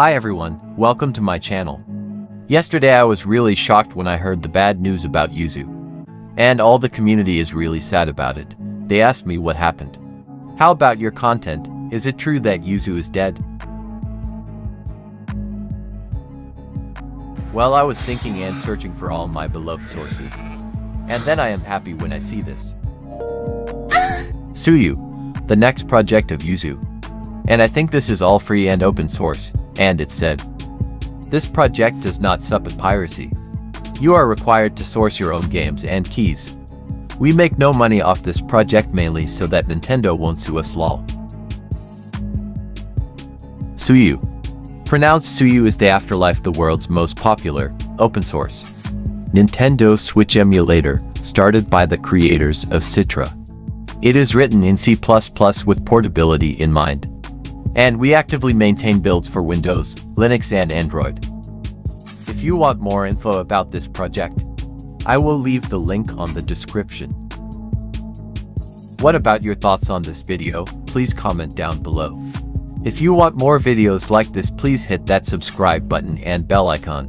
Hi everyone, welcome to my channel. Yesterday I was really shocked when I heard the bad news about Yuzu. And all the community is really sad about it. They asked me what happened. How about your content? Is it true that Yuzu is dead? Well, I was thinking and searching for all my beloved sources. And then I am happy when I see this. Suyu, the next project of Yuzu. And I think this is all free and open source, and it said. This project does not support piracy. You are required to source your own games and keys. We make no money off this project mainly so that Nintendo won't sue us lol. Suyu. Pronounced Suyu is the Afterlife the world's most popular, open source, Nintendo Switch emulator, started by the creators of Citra. It is written in C++ with portability in mind. And we actively maintain builds for Windows, Linux and Android. If you want more info about this project, I will leave the link on the description. What about your thoughts on this video, please comment down below. If you want more videos like this please hit that subscribe button and bell icon.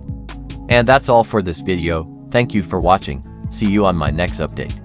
And that's all for this video, thank you for watching, see you on my next update.